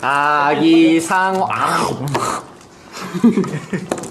아기 상어 아